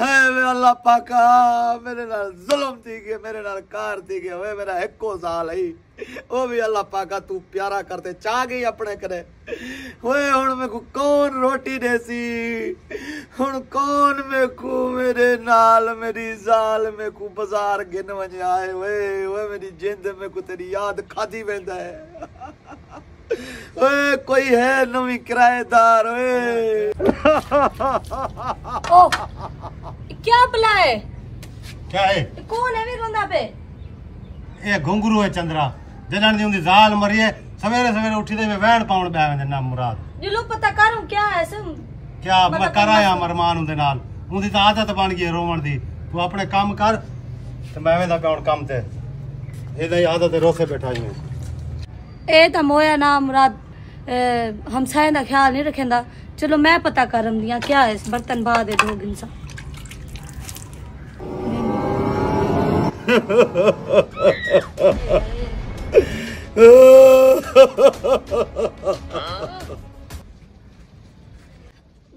हाँ, कार थी गए वे मेरा एको साल ही। वो अल्लाह हाँ, तू प्यारा करते चाह गई अपने करे। ओए हुन मेरे कौन रोटी देसी? हूँ कौन मेकू मेरे नाल मेरी जाल मेकू बाज़ार गिन वजे आए? ओए ओए मेरी जिंद मेकू तेरी याद खादी वेंदा है। ਓਏ ਕੋਈ ਹੈ ਨਵੀਂ ਕਿਰਾਏਦਾਰ ਓਏ। ਓ ਕੀ ਬੁਲਾਏ ਕੀ ਹੈ ਕੌਣ ਐਵੇਂ ਰੋਂਦਾ ਪੇ ਇਹ ਘੁੰਗਰੂ ਹੈ ਚੰਦਰਾ ਜਦਣ ਦੀ ਹੁੰਦੀ ਜ਼ਾਲ ਮਰੀਏ ਸਵੇਰੇ ਸਵੇਰੇ ਉੱਠੀ ਤੇ ਮੈਂ ਵਹਿਣ ਪਾਉਣ ਬੈ ਵੰਦੇ ਨਾ ਮੁਰਾਦ। ਜਿਲੋ ਪਤਾ ਕਰੂੰ ਕੀ ਹੈ ਸਮ ਕੀ ਮੈਂ ਕਰਾਇਆ ਮਰਮਾਨ ਉਹਦੇ ਨਾਲ। ਉਹਦੀ ਤਾਂ ਆਦਤ ਬਣ ਗਈ ਰੋਣ ਦੀ। ਤੂੰ ਆਪਣੇ ਕੰਮ ਕਰ ਤੇ ਮੈਂ ਵੇਂਦਾ ਕੌਣ ਕੰਮ ਤੇ। ਇਹਦਾ ਹੀ ਆਦਤ ਰੋਸੇ ਬੈਠਾ ਹੀ ए तो मोया ना मुराद हमसाए का ख्याल नहीं रखेंदा चलो मैं पता करम दिया क्या है इस बर्तन बाद है दो दिन सा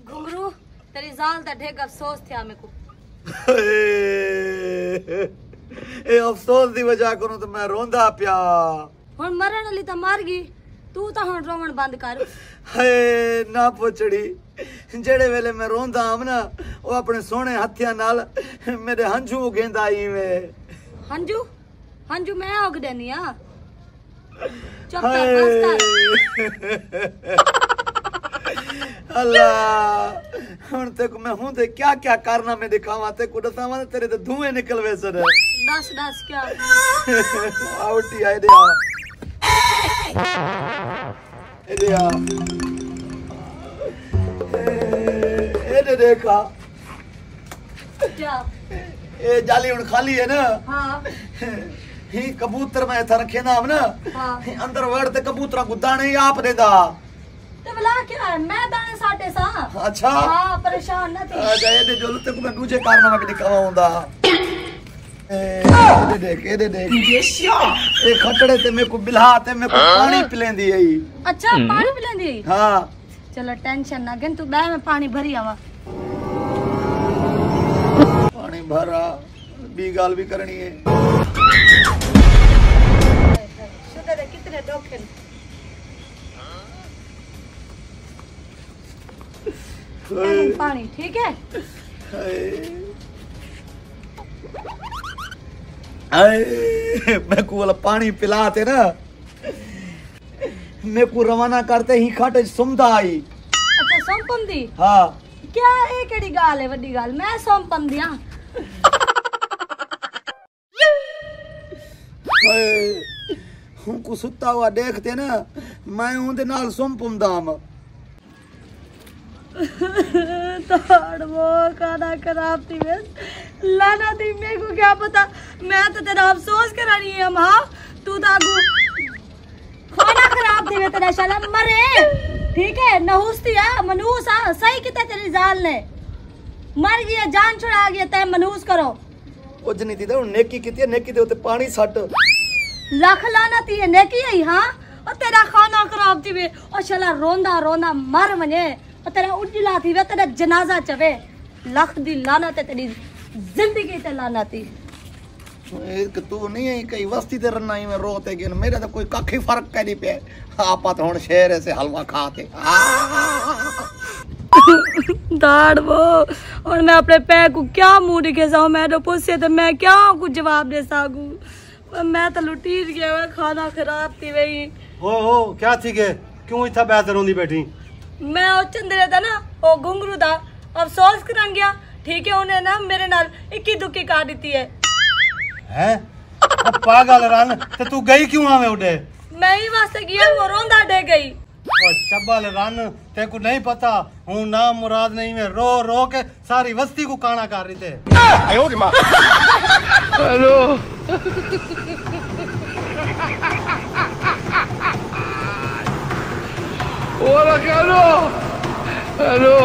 घुंगरू तेरी जाल दा ढेग अफसोस थिया मेरे को ਇਹ ਅਫਸੋਸ ਦੀ ਵਜ੍ਹਾ ਕੋਲੋਂ ਤੇ ਮੈਂ ਰੋਂਦਾ ਪਿਆ ਹੁਣ ਮਰਨ ਵਾਲੀ ਤਾਂ ਮਰ ਗਈ ਤੂੰ ਤਾਂ ਹੁਣ ਰੋਵਣ ਬੰਦ ਕਰ ਹਏ ਨਾ ਪੁੱਛੜੀ ਜਿਹੜੇ ਵੇਲੇ ਮੈਂ ਰੋਂਦਾ ਆਮ ਨਾ ਉਹ ਆਪਣੇ ਸੋਹਣੇ ਹੱਥਿਆਂ ਨਾਲ ਮੇਰੇ ਹੰਝੂ ਉਗੇਂਦਾ ਈਵੇਂ ਹੰਝੂ ਹੰਝੂ ਮੈਂ ਉਗ ਦੇਨੀ ਆ ਚੁੱਪ ਕਰ ਬਸ ਕਰ ਅੱਲਾ ਹੁਣ ਤੇ ਮੈਂ ਹੁਣ ਤੇ ਕਿਆ ਕਿਆ ਕਰਨਾ ਮੈਂ ਦਿਖਾਵਾਂ ਤੇ ਕੁੜ ਸਾਵਾਂ ਤੇਰੇ ਤੇ ਧੂਏ ਨਿਕਲ ਵੇ ਸਰ ਦੱਸ ਦੱਸ ਕਿਆ ਆਉਟੀ ਆਏ ਦੇ ਆ देखा, देखा। ए जाली उड़ खाली है ना? हाँ। ही कबूतर में था रखे ना हम ना? हाँ। अंदर वर्ड ते कबूतरा को दाने आप दे दा ते बुला क्या मैं दाने साटे सा अच्छा। हाँ परेशान ना थी। अच्छा ए दे जो ते को मैं दूजे कारण में दिखावा हुंदा। हाँ। दे देख ए दे देख। ये खटड़े ते मेरे को बिला ते मेरे को हाँ। पानी पिलेंदी आई अच्छा हम्म। पानी पिलेंदी आई हाँ। चलो टेंशन ना गन तू बह में पानी भरी आवा। पानी भरा बी गाल भी करनी है। शुगर है कितने डॉक्टर हाँ। पानी ठीक है? मैं को वाला पानी पिलाते ना। मैं को रवाना करते ही खट सुमदा आई अच्छा संपंदी हाँ। क्या ये केड़ी गाल है बड़ी गाल? मैं संपंदी हाँ। हमको सुता हुआ देखते ना मैं उनके नाल सुमपम दाम ताड़ वो खाना खराब थी बस लाना थी मेरे को क्या पता? मैं तो तेरा अफसोस करा रही है माँ तू तो खाना खराब थी तेरा शाला मरे। ठीक है? नहूस थी आ, मनुस आ, सही कितने तेरी जाल ने? मर गया जान छुड़ा गया तय मनहूस करो। कुछ नहीं थी तेरे नेकी की नेकी दे पानी सट लख लाना थी नेकी आई हाँ? और तेरा खाना खराब थी वे। और शाला रोंदा रोंदा मर मने और तेरा उजला थी वे तेरा जनाजा चवे लख दी लाना है तेरी जिंदगी ते लाना थी ਇਹ ਕਿ ਤੂੰ ਨਹੀਂ ਹੈ ਕਈ ਵਸਤੀ ਤੇ ਰੰਨਾ ਹੀ ਮੈਂ ਰੋ ਤੇ ਗਿਨ ਮੇਰੇ ਤਾਂ ਕੋਈ ਕੱਖ ਹੀ ਫਰਕ ਕੈ ਨਹੀਂ ਪਿਆ ਆਪਾਂ ਤਾਂ ਹੁਣ ਸ਼ਹਿਰ ਐਸੇ ਹਲਵਾ ਖਾ ਤੇ दाड़ वो और मैं अपने पैर को क्या मुंह दिखे जाऊं मैं तो पूछे तो मैं क्या कुछ जवाब दे सकूं पर मैं तो लुटीर गया हुआ खाना खराब थी वही ਓ ਓ ਕਿਆ ਥੀ ਕੇ ਕਿਉਂ ਇੱਥੇ ਬੈਠ ਰੋਂਦੀ ਬੈਠੀ मैं और चंद्रे था ना वो घुंगरू था अफसोस करन गया ठीक है उन्हें ना मेरे नाल इक्की दुक्की कर दी है। हैं? तो पागल रन ते तो तू गई क्यों आवे उडे मैं ही वास्ते गया वो रोंदा डे गई। चबल रन ते को नहीं पता हूँ ना मुराद नहीं मैं रो रो के सारी वस्ती को काना कर रही थे हेलो। Hola, Carlos. Aló.